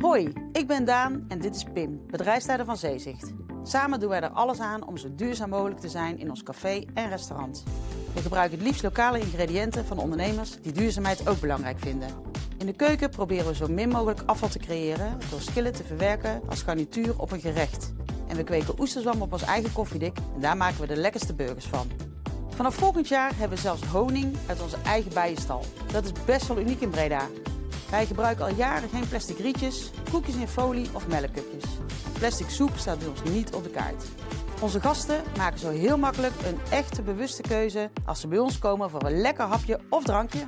Hoi, ik ben Daan en dit is Pim, bedrijfsleider van Zeezicht. Samen doen wij er alles aan om zo duurzaam mogelijk te zijn in ons café en restaurant. We gebruiken het liefst lokale ingrediënten van ondernemers die duurzaamheid ook belangrijk vinden. In de keuken proberen we zo min mogelijk afval te creëren door schillen te verwerken als garnituur op een gerecht. En we kweken oesterzwam op ons eigen koffiedik en daar maken we de lekkerste burgers van. Vanaf volgend jaar hebben we zelfs honing uit onze eigen bijenstal. Dat is best wel uniek in Breda. Wij gebruiken al jaren geen plastic rietjes, koekjes in folie of melkcupjes. Plastic soep staat bij ons niet op de kaart. Onze gasten maken zo heel makkelijk een echte bewuste keuze als ze bij ons komen voor een lekker hapje of drankje.